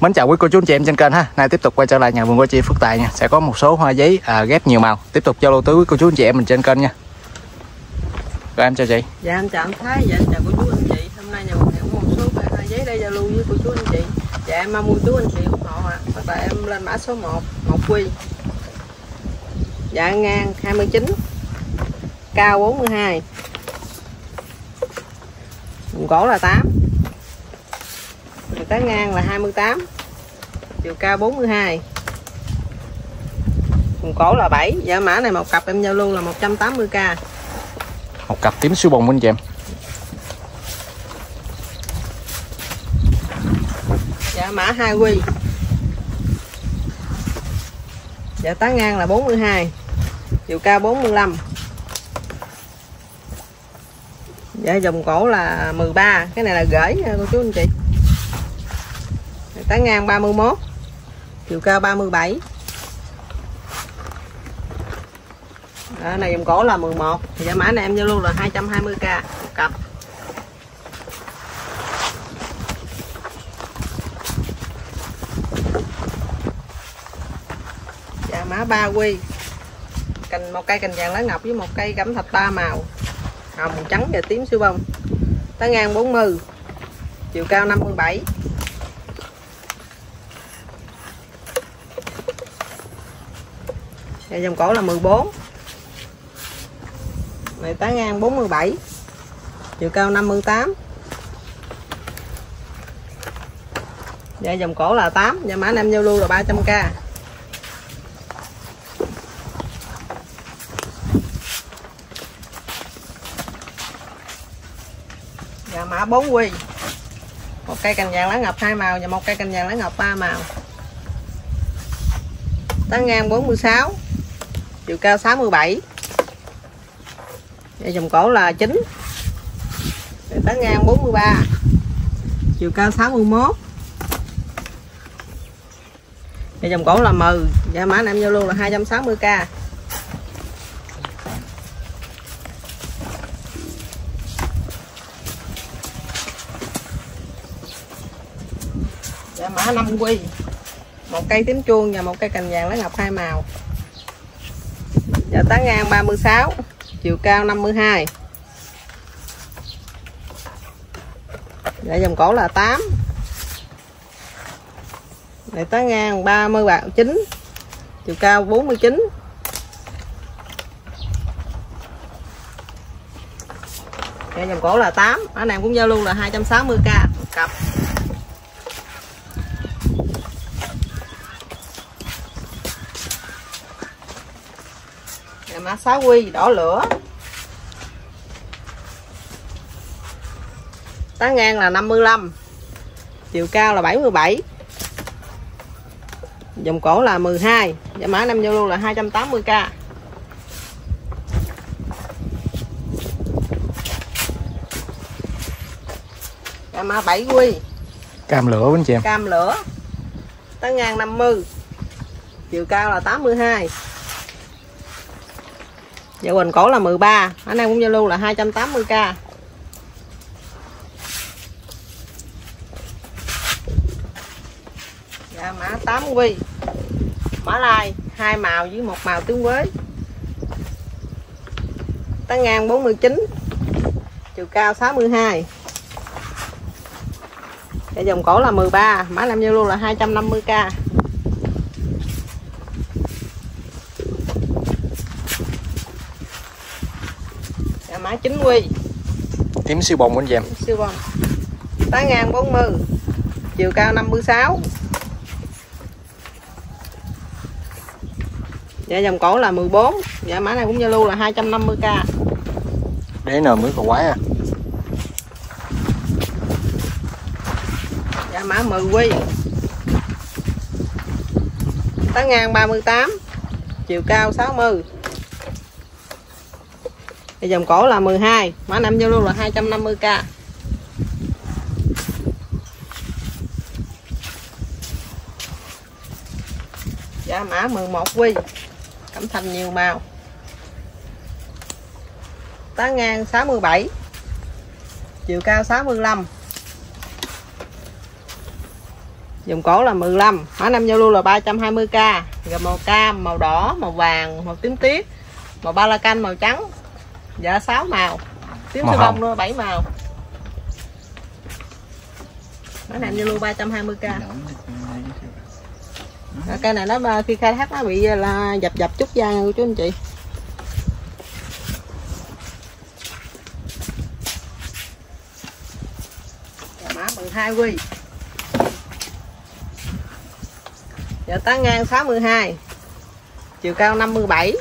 Mến chào quý cô chú anh chị em trên kênh ha. Nay tiếp tục quay trở lại nhà vườn của chị Phước Tài nha. Sẽ có một số hoa giấy à, ghép nhiều màu. Tiếp tục giao lưu tới quý cô chú anh chị em mình trên kênh nha. Rồi em chào chị. Dạ em chào anh Thái, dạ em chào cô chú anh chị Hôm nay nhà vườn có một số hoa giấy để giao lưu với cô chú anh chị Dạ em mong cô chú anh chị ủng hộ ạ À. Tại em lên mã số 1, 1 quy Dạ ngang 29 Cao 42 Vùng gỗ là 8 Tán ngang là 28 Chiều cao 42 Vùng cổ là 7 Dạ mã này một cặp em giao lưu là 180k Một cặp tím siêu bồng anh chị em. Dạ mã 2 quy. Dạ tán ngang là 42 Chiều cao 45 Dạ dòng cổ là 13 Cái này là gửi nha cô chú anh chị Tán ngang 31 Chiều cao 37 Đó, này dòng cổ là 11 Thì giá mã này em giao lưu là 220k cặp. Dạ mã ba quy. Cành một cây cành vàng lá ngọc với một cây cẩm thạch ba màu. Hồng trắng và tím siêu bông. Tá ngang 40 chiều cao 57 và dòng cổ là 14 này tá ngang 47 chiều cao 58 và dạ, dòng cổ là 8 và mã nam giao lưu là 300k và mã 4 quy. Một cây cành vàng lá ngọc, hai màu. Và một cây cành vàng lá ngọc, ba màu. Tá ngang 46 Chiều cao 67 dây dòng cổ là 9 Tán ngang 43 Chiều cao 61 dây dòng cổ là 10 giá mã nam giao lưu là 260k Dạ mã 5 quy. Một cây tím chuông và một cây cành vàng lá ngọc hai màu. Dạ tán ngang 36 Chiều cao 52 Dạ dòng cổ là 8 Này tán ngang 30 bạc 9 Chiều cao 49 Dạ dòng cổ là 8 Ở này cũng giao lưu là 260k cặp. Mã 6 quy đỏ lửa. Tán ngang là 55 Chiều cao là 77 Dòng cổ là 12 Giá mã năm giao lưu là 280k Giá mã 7 quy. Cam lửa anh chị em. Cam lửa. Tán ngang 50 Chiều cao là 82 Dạ quỳnh cổ là 13 Anh em cũng giao lưu là 280k Dạ mã 8 quy Mã lai, hai màu với một màu tướng quế. Tán ngang 49 Chiều cao 62 Dạ dòng cổ là 13 Mã nam giao lưu là 250k Dạ mã 9 quy Tím siêu bồng anh chị em. siêu bông tán ngang 40 chiều cao 56 dạ dòng cổ là 14 dạ mã này cũng giao lưu là 250k Đế nờ mới còn quái à. dạ mã 10 quy. Tán ngang 38 chiều cao 60 thì dòng cổ là 12 mã năm giao lưu là 250k dạ mã 11 quy cẩm thành nhiều màu. Tá ngang 67 chiều cao 65 dùng cổ là 15 Mã năm giao lưu là 320k Gồm màu cam, màu đỏ, màu vàng, màu tím tiết Màu ba la canh, màu trắng. Dạ 6 màu. Tím Màu sư bông nữa 7 màu. Mã giao lưu 320k À, cây này nó khi khai thác nó bị là dập dập chút da cô chú anh chị. Dạ, mã 12 quy. Dạ tán ngang 62 Chiều cao 57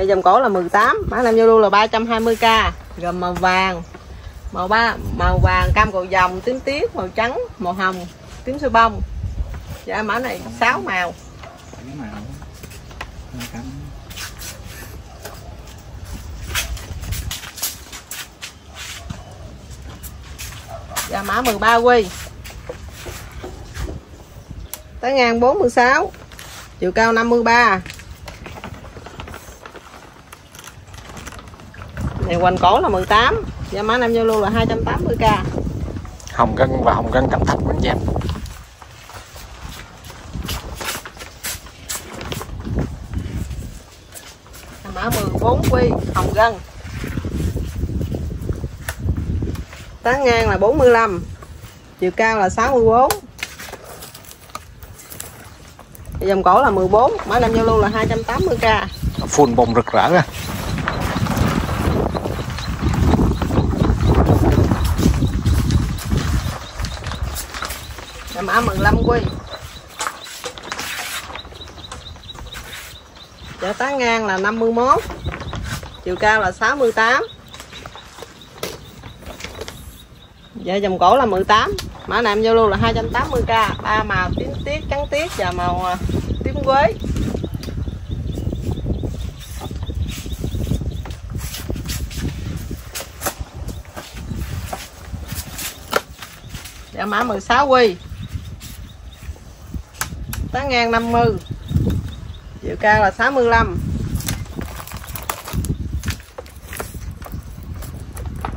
Cây dòng cổ là 18 Mã nam vô lưu là 320k Gồm màu vàng, Màu ba, màu vàng, cam cầu dòng, tím tiết, màu trắng, màu hồng, tím sư bông. Dạ mã này 6 màu. Dạ mã 13 quy. Tới ngang 46 Chiều cao 53 Này quanh cổ là 18 Dạ mã nam giao lưu là 280k hồng gân và hồng gân cẩm thạch anh chị em Mã 14 quy Hồng Gân Tán ngang là 45 Chiều cao là 64 Dòng cổ là 14 Mã nam giao lưu là 280k full bông rực rỡ. à. Dạ, Mã 15 quy. Dạ tá ngang là 51 Chiều cao là 68 Dạ dòng cổ là 18 Mã nam giao lưu là 280k ba màu tím tiết trắng tiết và màu à, tím quế. Dạ mã 16 quy. Tán ngang 50 Chiều cao là 65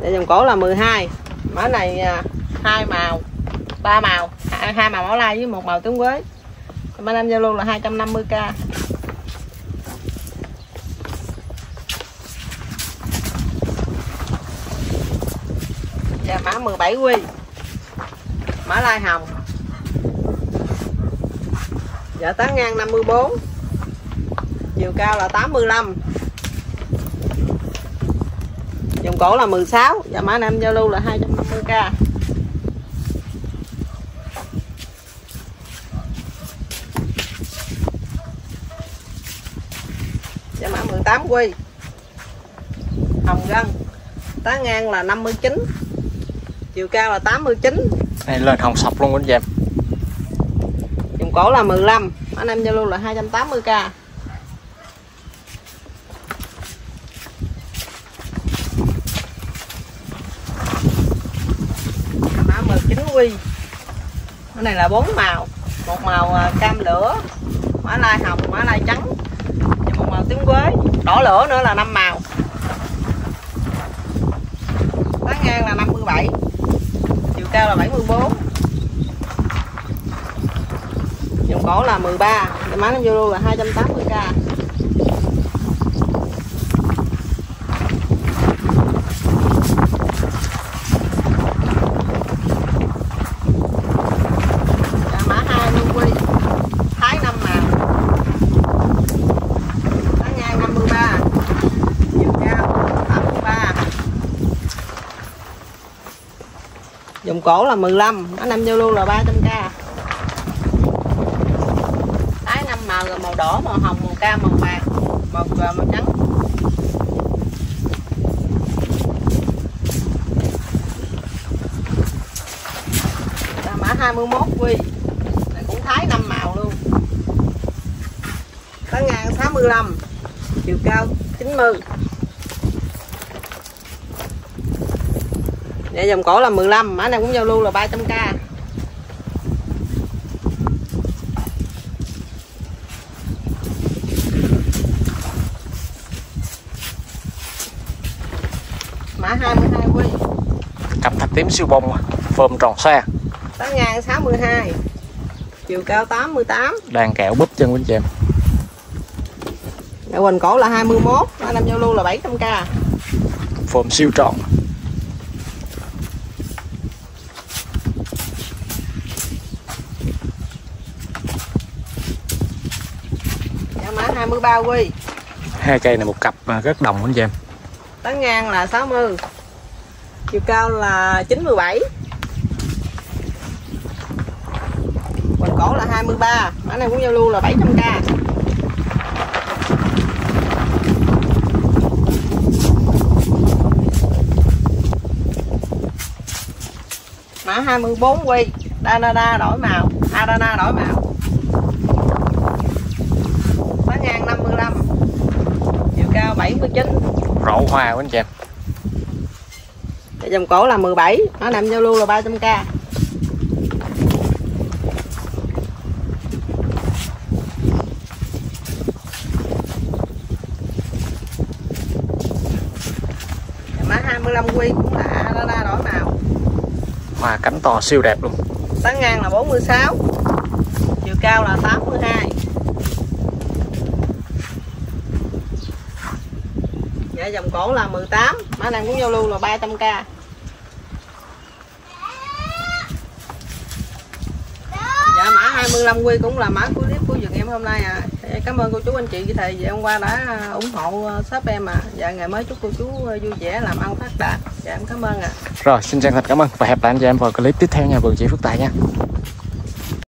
để dòng cổ là 12 Mã này à, hai màu ba màu hai, màu máu lai với một màu tướng quế. Mã nam giao lưu là 250k và mã 17 quy. Mã lai hồng. Dạ tán ngang 54 Chiều cao là 85 Dòng cổ là 16 và mã nam giao lưu là 250k giá mã 18 quy. Hồng gân Tán ngang là 59 Chiều cao là 89 này lên hồng sọc luôn anh em Vùng cổ là 15 Anh em Zalo là 280k Mã 19 quy. Cái này là bốn màu Một màu à, cam lửa Mã lai hồng, mã lai trắng Và một màu tím quế. Đỏ lửa nữa là 5 màu. Tán ngang là 57 Chiều cao là 74 Dòng cổ là 13 Cái má nó vô là 280k Dạ, mã 20 quy Thái 5 màu Tán ngang 53 Chiều cao 83 Dòng cổ là 15 Mã năm vô luôn là 300k Tái 5 màu rồi màu đỏ, màu hồng, màu cam, màu vàng Màu, và màu trắng. Là mã 21 quy. Này cũng thái năm màu luôn. Tán ngang 65 Chiều cao 90 Dạ dòng cổ là 15 Mã này cũng giao lưu là 300k Mã 22 quy cẩm thạch tím siêu bông phơm tròn xe tán ngang 62 chiều cao 88 Đang kẹo búp chân quý anh chị em quỳnh cổ là 21 Mã năm giao lưu là 700k Form siêu tròn. Dạ mã 23 quy. Hai cây này một cặp mà rất đồng anh chị em Tán ngang là 60 Chiều cao là 97 quần cổ là 23 Mã này cũng giao lưu là 700k Mã 24 quy Danada đổi màu. Adana đổi màu. Mã ngang 55 Chiều cao 79 rộ hoa quý anh chị. em dòng cổ là 17 nó nằm giao lưu là 300k Dạ, mã 25 quy cũng là Adana đổi màu. Hoa cánh to siêu đẹp luôn. Tán ngang là 46 chiều cao là 82 dạ dòng cổ là 18 mã này cũng giao lưu là 300k dạ mã 25 quy cũng là mã của clip của vườn em hôm nay à cảm ơn cô chú, anh chị, với thầy về hôm qua đã à, ủng hộ à, shop em à dạ ngày mới chúc cô chú à, vui vẻ, làm ăn phát đạt. Dạ em cảm ơn ạ. Rồi, xin chân thành cảm ơn và hẹn lại anh chị em vào clip tiếp theo nha vườn chị Phước Tài nha.